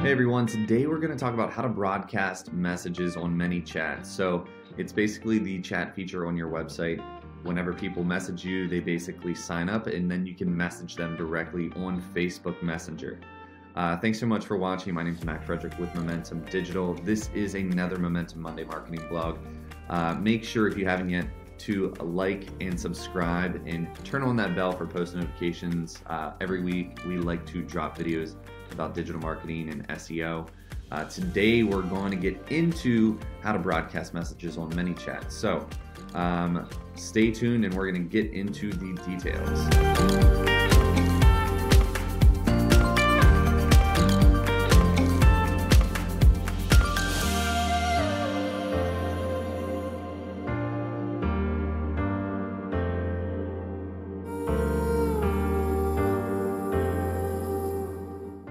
Hey everyone, today we're going to talk about how to broadcast messages on ManyChat. So it's basically the chat feature on your website. Whenever people message you, they basically sign up and then you can message them directly on Facebook Messenger. Uh, thanks so much for watching. My name is Mac Frederick with Momentum Digital. This is another Momentum Monday marketing blog. Uh, make sure if you haven't yet to like and subscribe and turn on that bell for post notifications. Uh, every week we like to drop videos about digital marketing and SEO. Uh, today we're going to get into how to broadcast messages on ManyChat. So um, stay tuned and we're going to get into the details.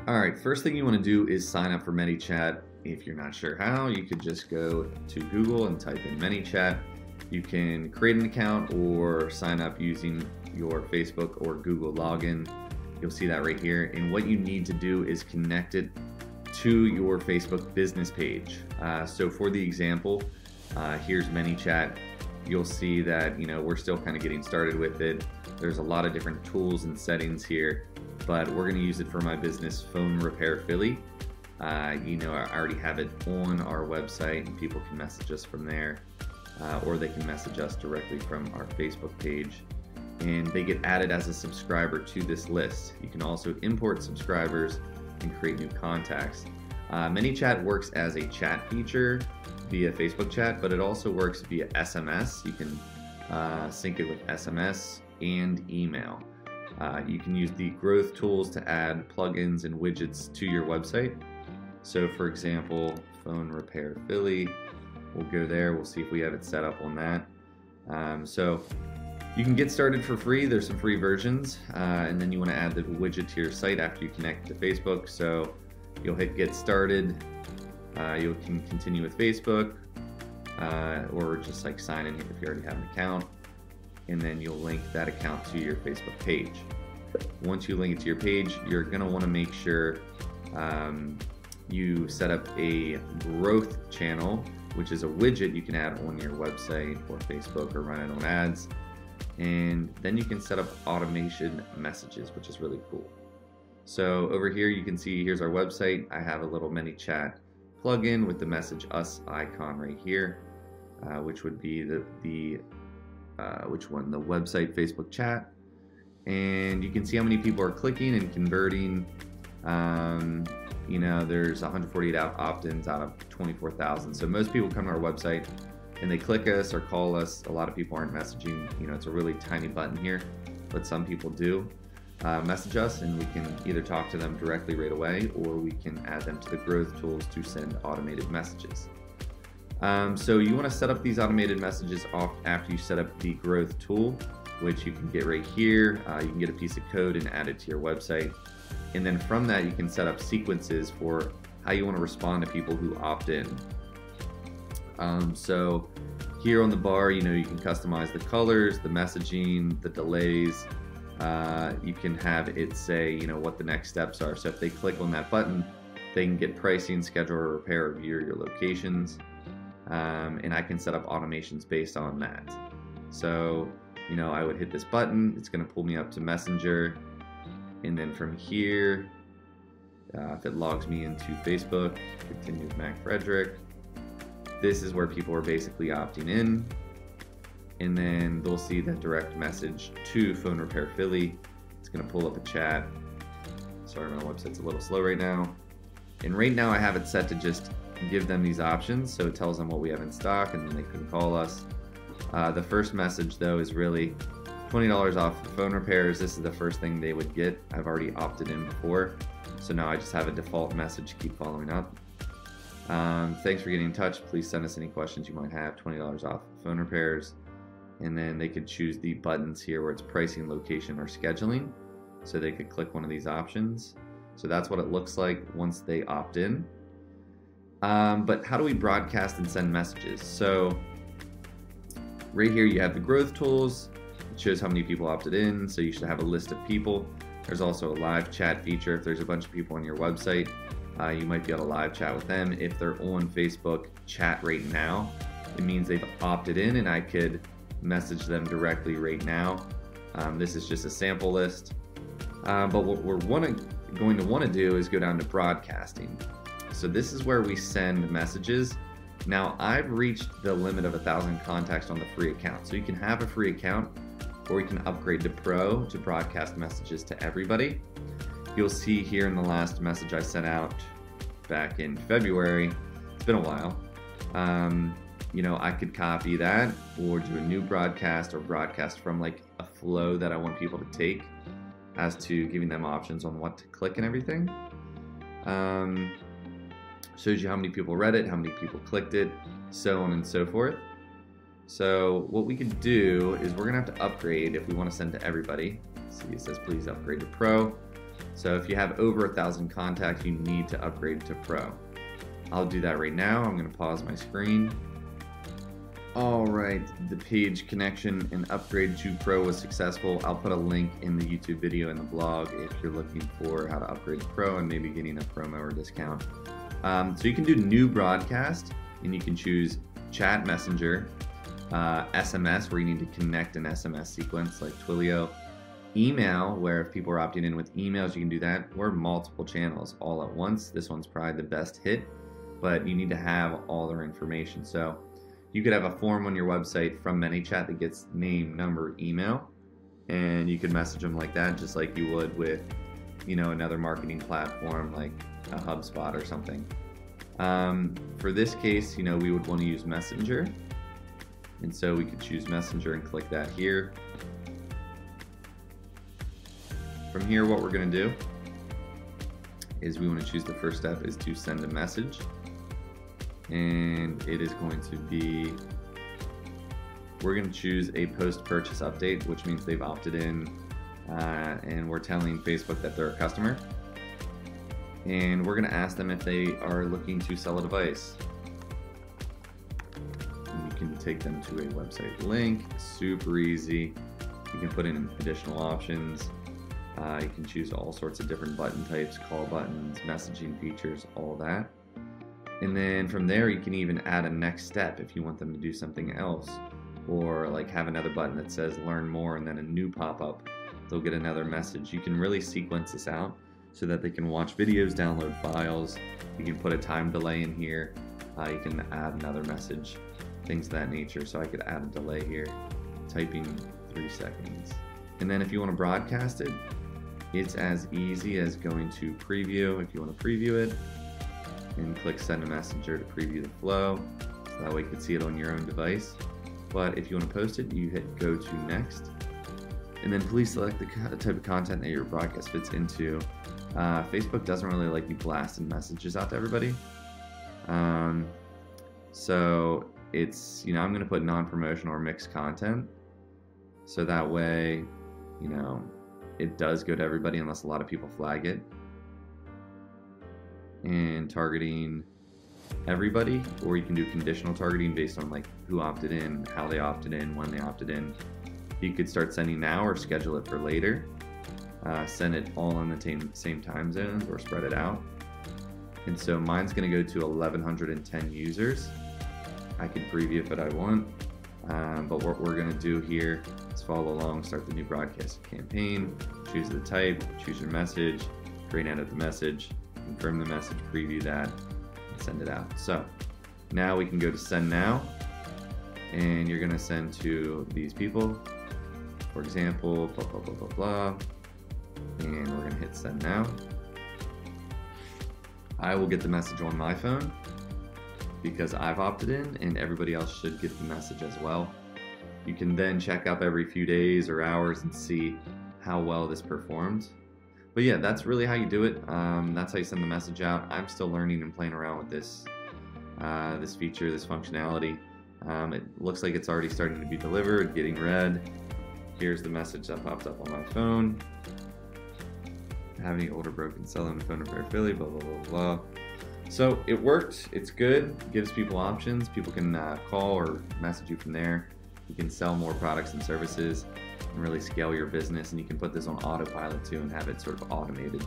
All right, first thing you want to do is sign up for ManyChat. If you're not sure how, you could just go to Google and type in ManyChat. You can create an account or sign up using your Facebook or Google login. You'll see that right here. And what you need to do is connect it to your Facebook business page. Uh, so for the example, uh, here's ManyChat. You'll see that you know we're still kind of getting started with it. There's a lot of different tools and settings here but we're going to use it for my business, Phone Repair Philly. Uh, you know, I already have it on our website, and people can message us from there, uh, or they can message us directly from our Facebook page. And they get added as a subscriber to this list. You can also import subscribers and create new contacts. Uh, ManyChat works as a chat feature via Facebook chat, but it also works via SMS. You can uh, sync it with SMS and email. Uh, you can use the growth tools to add plugins and widgets to your website. So for example, phone repair Philly, we'll go there, we'll see if we have it set up on that. Um, so you can get started for free, there's some free versions, uh, and then you wanna add the widget to your site after you connect to Facebook. So you'll hit get started, uh, you can continue with Facebook, uh, or just like sign in if you already have an account and then you'll link that account to your Facebook page. Once you link it to your page, you're going to want to make sure um, you set up a growth channel, which is a widget you can add on your website or Facebook or run it on ads. And then you can set up automation messages, which is really cool. So over here, you can see here's our website. I have a little mini ManyChat plugin with the message us icon right here, uh, which would be the, the uh, which one? The website Facebook chat. And you can see how many people are clicking and converting. Um, you know, there's 148 opt-ins out of 24,000. So most people come to our website and they click us or call us. A lot of people aren't messaging. You know, it's a really tiny button here, but some people do. Uh, message us and we can either talk to them directly right away or we can add them to the growth tools to send automated messages. Um, so you want to set up these automated messages off after you set up the growth tool, which you can get right here. Uh, you can get a piece of code and add it to your website. And then from that, you can set up sequences for how you want to respond to people who opt in. Um, so here on the bar, you know, you can customize the colors, the messaging, the delays. Uh, you can have it say, you know, what the next steps are. So if they click on that button, they can get pricing, schedule a repair, or view your locations um, and I can set up automations based on that. So, you know, I would hit this button, it's going to pull me up to Messenger, and then from here, uh, if it logs me into Facebook, continue with Mac Frederick, this is where people are basically opting in, and then they'll see that direct message to Phone Repair Philly. It's going to pull up a chat. Sorry, my website's a little slow right now. And right now I have it set to just give them these options. So it tells them what we have in stock and then they can call us. Uh, the first message though is really $20 off phone repairs. This is the first thing they would get. I've already opted in before. So now I just have a default message, keep following up. Um, thanks for getting in touch. Please send us any questions you might have. $20 off phone repairs. And then they could choose the buttons here where it's pricing, location, or scheduling. So they could click one of these options. So that's what it looks like once they opt in. Um, but how do we broadcast and send messages? So right here you have the growth tools. It shows how many people opted in. So you should have a list of people. There's also a live chat feature if there's a bunch of people on your website. Uh, you might be able to live chat with them. If they're on Facebook chat right now, it means they've opted in and I could message them directly right now. Um, this is just a sample list. Uh, but what we're wanna, going to want to do is go down to broadcasting. So this is where we send messages. Now I've reached the limit of a thousand contacts on the free account. So you can have a free account or you can upgrade to pro to broadcast messages to everybody. You'll see here in the last message I sent out back in February, it's been a while. Um, you know, I could copy that or do a new broadcast or broadcast from like a flow that I want people to take as to giving them options on what to click and everything. Um, shows you how many people read it, how many people clicked it, so on and so forth. So what we can do is we're gonna have to upgrade if we wanna send to everybody. See, it says please upgrade to Pro. So if you have over a thousand contacts, you need to upgrade to Pro. I'll do that right now. I'm gonna pause my screen. All right, the page connection and upgrade to Pro was successful. I'll put a link in the YouTube video and the blog if you're looking for how to upgrade Pro and maybe getting a promo or discount. Um, so you can do new broadcast and you can choose chat messenger, uh, SMS where you need to connect an SMS sequence like Twilio, email where if people are opting in with emails you can do that, or multiple channels all at once. This one's probably the best hit, but you need to have all their information. So you could have a form on your website from ManyChat that gets name, number, email, and you could message them like that, just like you would with, you know, another marketing platform like a HubSpot or something. Um, for this case, you know, we would want to use Messenger, and so we could choose Messenger and click that here. From here, what we're going to do is we want to choose the first step is to send a message and it is going to be we're going to choose a post purchase update which means they've opted in uh, and we're telling Facebook that they're a customer. And we're going to ask them if they are looking to sell a device. You can take them to a website link super easy. You can put in additional options. Uh, you can choose all sorts of different button types call buttons messaging features all that and then from there, you can even add a next step if you want them to do something else. Or like have another button that says learn more and then a new pop up. They'll get another message. You can really sequence this out so that they can watch videos, download files. You can put a time delay in here. Uh, you can add another message, things of that nature. So I could add a delay here, typing three seconds. And then if you want to broadcast it, it's as easy as going to preview. If you want to preview it, and click send a messenger to preview the flow. So that way you can see it on your own device. But if you want to post it, you hit go to next. And then please select the type of content that your broadcast fits into. Uh, Facebook doesn't really like you blasting messages out to everybody. Um, so it's, you know, I'm going to put non-promotional or mixed content. So that way, you know, it does go to everybody unless a lot of people flag it and targeting everybody, or you can do conditional targeting based on like who opted in, how they opted in, when they opted in. You could start sending now or schedule it for later. Uh, send it all in the same, same time zones or spread it out. And so mine's going to go to 1110 users. I can preview if I want, um, but what we're going to do here is follow along, start the new broadcast campaign, choose the type, choose your message, create and edit the message, confirm the message, preview that, send it out. So now we can go to send now, and you're gonna send to these people. For example, blah, blah, blah, blah, blah, and we're gonna hit send now. I will get the message on my phone because I've opted in and everybody else should get the message as well. You can then check up every few days or hours and see how well this performed but yeah, that's really how you do it. Um, that's how you send the message out. I'm still learning and playing around with this uh, this feature, this functionality. Um, it looks like it's already starting to be delivered, getting read. Here's the message that popped up on my phone. Have any older broken cell the phone repair Philly, blah, blah, blah, blah. So it worked. It's good. gives people options. People can uh, call or message you from there. You can sell more products and services and really scale your business. And you can put this on autopilot too and have it sort of automated.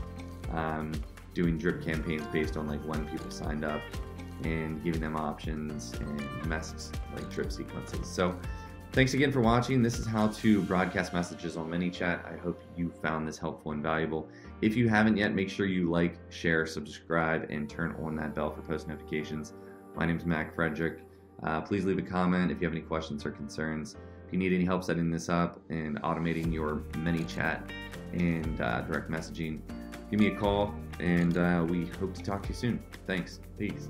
Um, doing drip campaigns based on like when people signed up and giving them options and messages like drip sequences. So thanks again for watching. This is how to broadcast messages on ManyChat. I hope you found this helpful and valuable. If you haven't yet, make sure you like, share, subscribe, and turn on that bell for post notifications. My name is Mac Frederick. Uh, please leave a comment if you have any questions or concerns. You need any help setting this up and automating your ManyChat and uh, direct messaging, give me a call and uh, we hope to talk to you soon. Thanks. Peace.